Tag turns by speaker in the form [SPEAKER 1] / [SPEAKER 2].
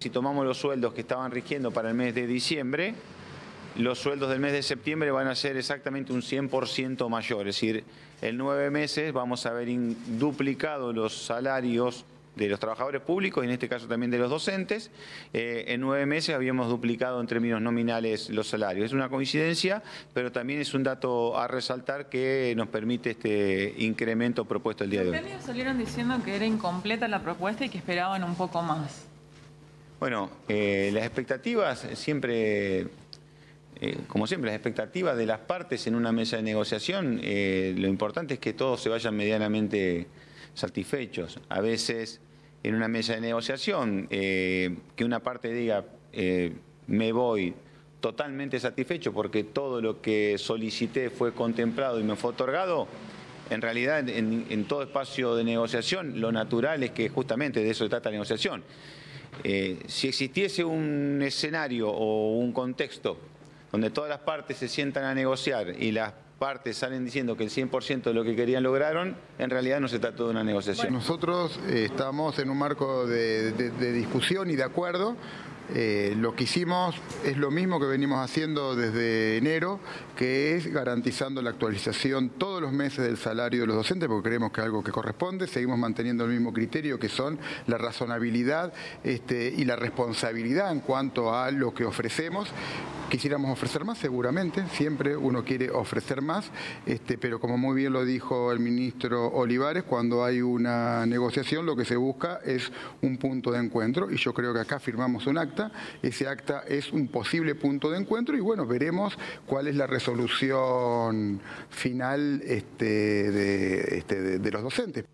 [SPEAKER 1] Si tomamos los sueldos que estaban rigiendo para el mes de diciembre, los sueldos del mes de septiembre van a ser exactamente un 100% mayor. Es decir, en nueve meses vamos a haber duplicado los salarios de los trabajadores públicos y en este caso también de los docentes. Eh, en nueve meses habíamos duplicado en términos nominales los salarios. Es una coincidencia, pero también es un dato a resaltar que nos permite este incremento propuesto el día de hoy.
[SPEAKER 2] Ustedes salieron diciendo que era incompleta la propuesta y que esperaban un poco más.
[SPEAKER 1] Bueno, eh, las expectativas siempre eh, como siempre, las expectativas de las partes en una mesa de negociación, lo importante es que todos se vayan medianamente satisfechos. A veces en una mesa de negociación, eh, que una parte diga, eh, me voy totalmente satisfecho porque todo lo que solicité fue contemplado y me fue otorgado, en realidad en, todo espacio de negociación lo natural es que justamente de eso se trata la negociación. Eh, si existiese un escenario o un contexto donde todas las partes se sientan a negociar y las partes salen diciendo que el 100% de lo que querían lograron, en realidad no se trata de una negociación.
[SPEAKER 3] nosotros eh, estamos en un marco de, discusión y de acuerdo. Eh, lo que hicimos es lo mismo que venimos haciendo desde enero, que es garantizando la actualización todos los meses del salario de los docentes, porque creemos que es algo que corresponde. Seguimos manteniendo el mismo criterio, que son la razonabilidad este, y la responsabilidad en cuanto a lo que ofrecemos. Quisiéramos ofrecer más, seguramente, siempre uno quiere ofrecer más, este, pero como muy bien lo dijo el ministro Olivares, cuando hay una negociación lo que se busca es un punto de encuentro. Y yo creo que acá firmamos un acta, ese acta es un posible punto de encuentro y bueno, veremos cuál es la resolución final este, de, este, de los docentes.